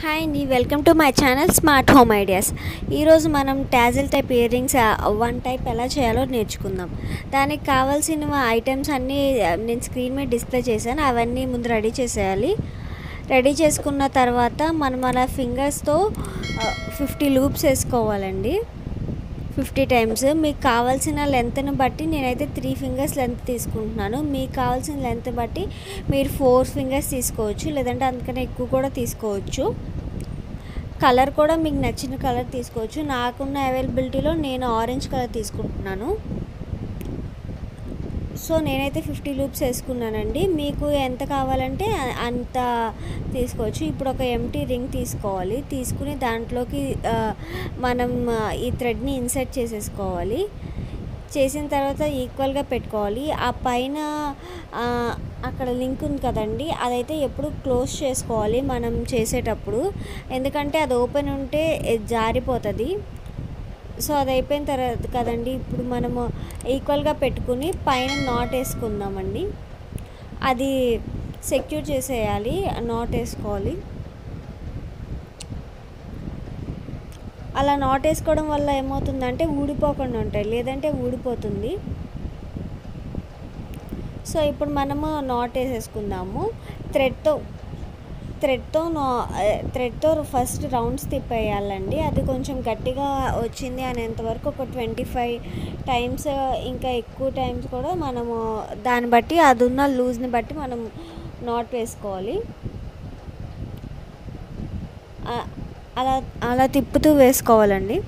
Hi అండి welcome to my channel smart home ideas ఈరోజు మనం tassel type earrings one type ఎలా చేయాలో నేర్చుకుందాం. దానికి కావాల్సిన ఐటమ్స్ అన్నీ uh, నేను స్క్రీన్ మీద డిస్ప్లే చేశాను. అవన్నీ ముందు రెడీ చేసేయాలి. రెడీ చేసుకున్న తర్వాత మనం అలా ఫింగర్స్తో ఫిఫ్టీ లూప్స్ వేసుకోవాలండి. Fifty times. మీకు కావాల్సిన లెంత్ని బట్టి నేనైతే త్రీ ఫింగర్స్ లెంత్ తీసుకుంటున్నాను. మీకు కావాల్సిన లెంత్ బట్టి మీరు ఫోర్ ఫింగర్స్ తీసుకోవచ్చు. లేదంటే అందుకనే ఎక్కువ కూడా తీసుకోవచ్చు. కలర్ కూడా మీకు నచ్చిన కలర్ తీసుకోవచ్చు. నాకున్న అవైలబిలిటీలో నేను ఆరెంజ్ కలర్ తీసుకుంటున్నాను. సో నేనైతే ఫిఫ్టీ లూప్స్ వేసుకున్నానండి. మీకు ఎంత కావాలంటే అంత తీసుకోవచ్చు. ఇప్పుడు ఒక ఎంటీ రింగ్ తీసుకోవాలి. తీసుకుని దాంట్లోకి మనం ఈ థ్రెడ్ని ఇన్సర్ట్ చేసేసుకోవాలి. చేసిన తర్వాత ఈక్వల్గా పెట్టుకోవాలి. ఆ పైన అక్కడ లింక్ ఉంది కదండి. అదైతే ఎప్పుడు క్లోజ్ చేసుకోవాలి మనం చేసేటప్పుడు. ఎందుకంటే అది ఓపెన్ ఉంటే జారిపోతుంది. సో అది అయిపోయిన తర్వాత కదండి ఇప్పుడు మనము ఈక్వల్గా పెట్టుకుని పైన నాట్ వేసుకుందామండి. అది సెక్యూర్ చేసేయాలి నాట్ వేసుకోవాలి. అలా నాట్ వేసుకోవడం వల్ల ఏమవుతుందంటే ఊడిపోకుండా ఉంటాయి లేదంటే ఊడిపోతుంది. సో ఇప్పుడు మనము నాట్ వేసేసుకుందాము. థ్రెడ్తో థ్రెడ్తో నా థ్రెడ్తో ఫస్ట్ రౌండ్స్ తిప్పేయాలండి. అది కొంచెం గట్టిగా వచ్చింది అనేంత వరకు ఒక ట్వంటీ ఫైవ్ టైమ్స్ ఇంకా ఎక్కువ టైమ్స్ కూడా మనము దాన్ని బట్టి అది ఉన్న లూజ్ని బట్టి మనం నాట్ వేసుకోవాలి. అలా అలా తిప్పుతూ వేసుకోవాలండి.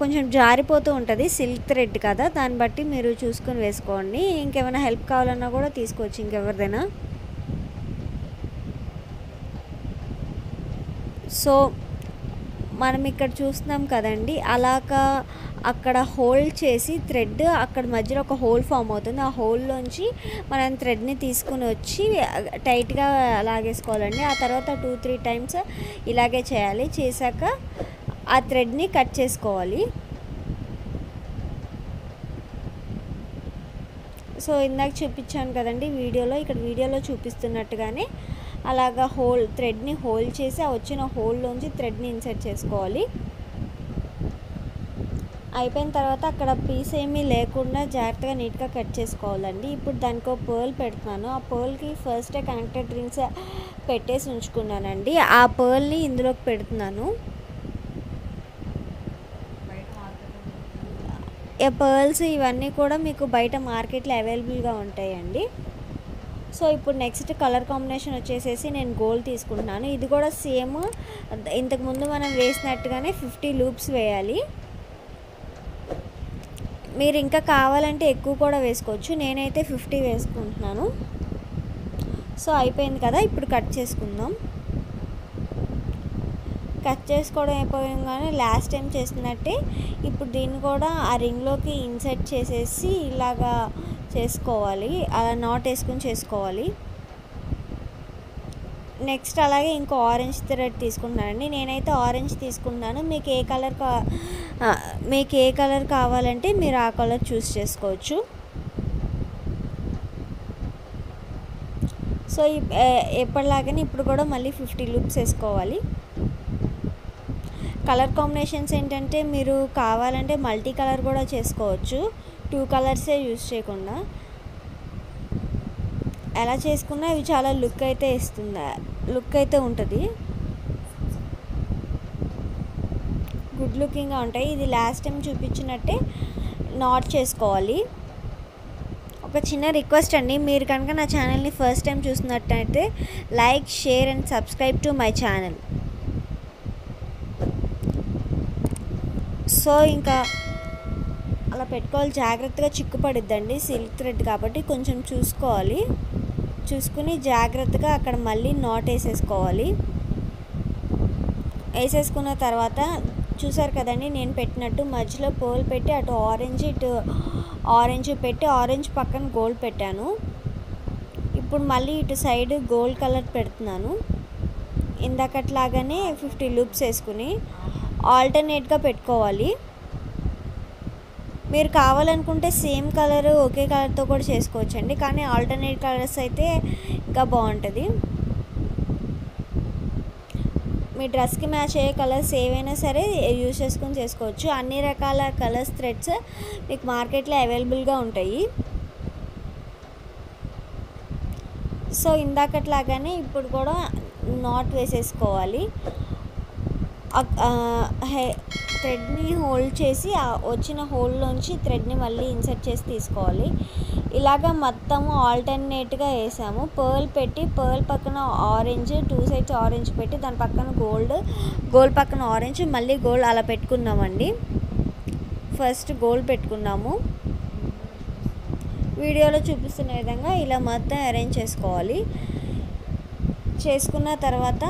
కొంచెం జారిపోతూ ఉంటుంది సిల్క్ థ్రెడ్ కదా. దాన్ని బట్టి మీరు చూసుకొని వేసుకోండి. ఇంకేమైనా హెల్ప్ కావాలన్నా కూడా తీసుకోవచ్చు ఇంకెవరిదైనా. సో మనం ఇక్కడ చూస్తున్నాం కదండి. అలాగా అక్కడ హోల్డ్ చేసి థ్రెడ్ అక్కడ మధ్యలో ఒక హోల్ ఫామ్ అవుతుంది. ఆ హోల్లోంచి మనం థ్రెడ్ని తీసుకుని వచ్చి టైట్గా లాగేసుకోవాలండి. ఆ తర్వాత టూ త్రీ టైమ్స్ ఇలాగే చేయాలి. చేశాక ఆ థ్రెడ్ని కట్ చేసుకోవాలి. సో ఇందాక చూపించాను కదండి వీడియోలో ఇక్కడ వీడియోలో చూపిస్తున్నట్టుగానే అలాగా హోల్ థ్రెడ్ని హోల్డ్ చేసి ఆ వచ్చిన హోల్లోంచి థ్రెడ్ని ఇన్సర్ట్ చేసుకోవాలి. అయిపోయిన తర్వాత అక్కడ పీస్ ఏమీ లేకుండా జాగ్రత్తగా నీట్గా కట్ చేసుకోవాలండి. ఇప్పుడు దానికి ఒక పర్ల్ పెడుతున్నాను. ఆ పర్ల్కి ఫస్టే కనెక్టెడ్ రింగ్స్ పెట్టేసి ఉంచుకున్నానండి. ఆ పర్ల్ని ఇందులోకి పెడుతున్నాను ఈ పర్ల్స్ ఇవన్నీ కూడా మీకు బయట మార్కెట్లో అవైలబుల్గా ఉంటాయండి. సో ఇప్పుడు నెక్స్ట్ కలర్ కాంబినేషన్ వచ్చేసేసి నేను గోల్డ్ తీసుకుంటున్నాను. ఇది కూడా సేమ్ ఇంతకుముందు మనం వేసినట్టుగానే ఫిఫ్టీ లూప్స్ వేయాలి. మీరు ఇంకా కావాలంటే ఎక్కువ కూడా వేసుకోవచ్చు. నేనైతే ఫిఫ్టీ వేసుకుంటున్నాను. సో అయిపోయింది కదా ఇప్పుడు కట్ చేసుకుందాం. కట్ చేసుకోవడం అయిపోగానే లాస్ట్ టైం చేసినట్టే ఇప్పుడు దీన్ని కూడా ఆ రింగ్లోకి ఇన్సర్ట్ చేసేసి ఇలాగా చేసుకోవాలి. అలా నాట్ వేసుకుని చేసుకోవాలి. నెక్స్ట్ అలాగే ఇంకో ఆరెంజ్ థ్రెడ్ తీసుకుంటున్నానండి. నేనైతే ఆరెంజ్ తీసుకుంటున్నాను. మీకు ఏ కలర్ కా మీకు ఏ కలర్ కావాలంటే మీరు ఆ కలర్ చూస్ చేసుకోవచ్చు. సో ఇప్- ఎప్పటిలాగానే ఇప్పుడు కూడా మళ్ళీ ఫిఫ్టీ లూప్స్ వేసుకోవాలి. కలర్ కాంబినేషన్స్ ఏంటంటే మీరు కావాలంటే మల్టీ కలర్ కూడా చేసుకోవచ్చు. టూ కలర్సే యూజ్ చేయకుండా. ఎలా చేసుకున్నా ఇవి చాలా లుక్ అయితే ఇస్తుంది లుక్ అయితే ఉంటుంది. గుడ్ లుకింగ్గా ఉంటాయి. ఇది లాస్ట్ టైం చూపించినట్టే నాట్ చేసుకోవాలి. ఒక చిన్న రిక్వెస్ట్ అండి. మీరు కనుక నా ఛానల్ని ఫస్ట్ టైం చూసినట్టయితే like share and subscribe to my channel. So ఇంకా అలా పెట్టుకోవాలి. జాగ్రత్తగా చిక్కుపడిద్దండి. సిల్క్ థ్రెడ్ కాబట్టి కొంచెం చూసుకోవాలి. చూసుకుని జాగ్రత్తగా అక్కడ మళ్ళీ నాట్ వేసేసుకోవాలి. వేసేసుకున్న తర్వాత చూసారు కదండి నేను పెట్టినట్టు మధ్యలో పోల్ పెట్టి అటు ఆరెంజ్ ఇటు ఆరెంజ్ పెట్టి ఆరెంజ్ పక్కన గోల్డ్ పెట్టాను. ఇప్పుడు మళ్ళీ ఇటు సైడ్ గోల్డ్ కలర్ పెడుతున్నాను. ఇందాకట్లాగానే ఫిఫ్టీ లూప్స్ వేసుకుని. ఆల్టర్నేట్గా పెట్టుకోవాలి. మీరు కావాలనుకుంటే సేమ్ కలర్ ఒకే కలర్తో కూడా చేసుకోవచ్చండి. కానీ ఆల్టర్నేట్ కలర్స్ అయితే ఇంకా బాగుంటుంది. మీ డ్రెస్కి మ్యాచ్ అయ్యే కలర్స్ ఏవైనా సరే యూజ్ చేసుకొని చేసుకోవచ్చు. అన్ని రకాల కలర్స్ థ్రెడ్స్ మీకు మార్కెట్లో అవైలబుల్గా ఉంటాయి. సో ఇందాకట్లాగానే ఇప్పుడు కూడా నాట్ వేసేసుకోవాలి. థ్రెడ్ని హోల్డ్ చేసి ఆ వచ్చిన హోల్లోంచి థ్రెడ్ని మళ్ళీ ఇన్సర్ట్ చేసి తీసుకోవాలి. ఇలాగ మొత్తము ఆల్టర్నేట్గా వేసాము. పర్ల్ పెట్టి పర్ల్ పక్కన ఆరెంజ్ టూ సైడ్స్ ఆరెంజ్ పెట్టి దాని పక్కన గోల్డ్ గోల్డ్ పక్కన ఆరెంజ్ మళ్ళీ గోల్డ్ అలా పెట్టుకున్నామండి. ఫస్ట్ గోల్డ్ పెట్టుకున్నాము. వీడియోలో చూపిస్తున్న విధంగా ఇలా మొత్తం అరేంజ్ చేసుకోవాలి. చేసుకున్న తర్వాత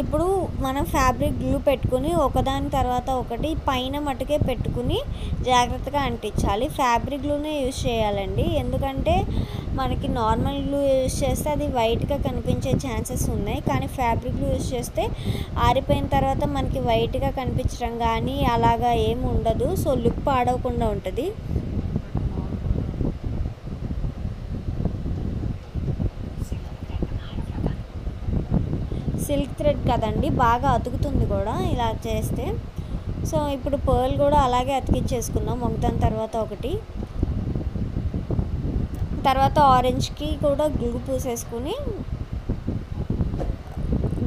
ఇప్పుడు మనం ఫ్యాబ్రిక్ గ్లూ పెట్టుకుని ఒకదాని తర్వాత ఒకటి పైన మటుకే పెట్టుకుని జాగ్రత్తగా అంటించాలి. ఫ్యాబ్రిక్ గ్లూనే యూజ్ చేయాలండి. ఎందుకంటే మనకి నార్మల్ గ్లూ యూజ్ చేస్తే అది వైట్గా కనిపించే ఛాన్సెస్ ఉన్నాయి. కానీ ఫ్యాబ్రిక్ గ్లూ యూజ్ చేస్తే ఆరిపోయిన తర్వాత మనకి వైట్గా కనిపించడం కానీ అలాగా ఏమి ఉండదు. సో లుక్ పాడవకుండా ఉంటుంది. సిల్క్ థ్రెడ్ కదండి బాగా అతుకుతుంది కూడా ఇలా చేస్తే. సో ఇప్పుడు పర్ల్ కూడా అలాగే అతికించేసుకున్నాం ఒకదాని తర్వాత ఒకటి. తర్వాత ఆరెంజ్కి కూడా గ్లూ పూసేసుకుని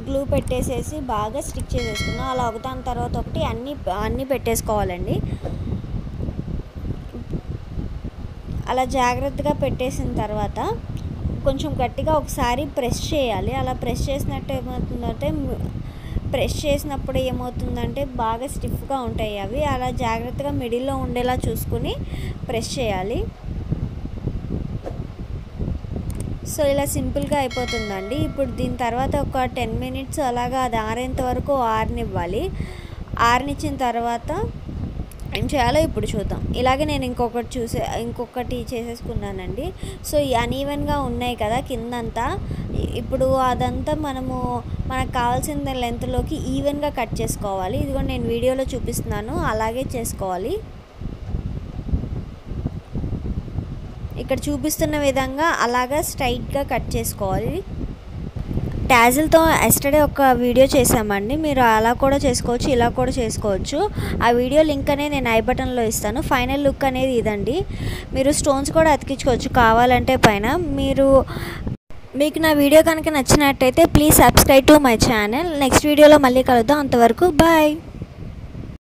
గ్లూ పెట్టేసేసి బాగా స్టిక్ చేసేసుకున్నాం అలా ఒకదాని తర్వాత ఒకటి అన్నీ అన్నీ పెట్టేసుకోవాలండి. అలా జాగ్రత్తగా పెట్టేసిన తర్వాత కొంచెం గట్టిగా ఒకసారి ప్రెస్ చేయాలి. అలా ప్రెస్ చేసినట్టు ఏమవుతుందంటే ప్రెస్ చేసినప్పుడు ఏమవుతుందంటే బాగా స్టిఫ్గా ఉంటాయి అవి. అలా జాగ్రత్తగా మిడిల్లో ఉండేలా చూసుకుని ప్రెస్ చేయాలి. సో ఇలా సింపుల్గా అయిపోతుందండి. ఇప్పుడు దీని తర్వాత ఒక టెన్ మినిట్స్ అలాగా అది ఆరేంత వరకు ఆరనివ్వాలి. ఆరనిచ్చిన తర్వాత ఏం చేయాలో ఇప్పుడు చూద్దాం. ఇలాగే నేను ఇంకొకటి చూసే ఇంకొకటి చేసేసుకున్నానండి. సో ఈ అనీవెన్గా ఉన్నాయి కదా కిందంతా. ఇప్పుడు అదంతా మనము మనకు కావాల్సిన లెంత్లోకి ఈవెన్గా కట్ చేసుకోవాలి. ఇదిగో నేను వీడియోలో చూపిస్తున్నాను. అలాగే చేసుకోవాలి. ఇక్కడ చూపిస్తున్న విధంగా అలాగా స్ట్రైట్గా కట్ చేసుకోవాలి. డాజిల్తో ఎస్టర్డే ఒక వీడియో చేసామండి మీరు అలా కూడా చేసుకోవచ్చు ఇలా కూడా చేసుకోవచ్చు. ఆ వీడియో లింక్ అనేది నేను ఐ బటన్లో ఇస్తాను. ఫైనల్ లుక్ అనేది ఇదండి. మీరు స్టోన్స్ కూడా అతికించుకోవచ్చు కావాలంటే పైన. మీరు మీకు నా వీడియో కనుక నచ్చినట్టయితే please subscribe to my channel next వీడియోలో మళ్ళీ కలుద్దాం. అంతవరకు బాయ్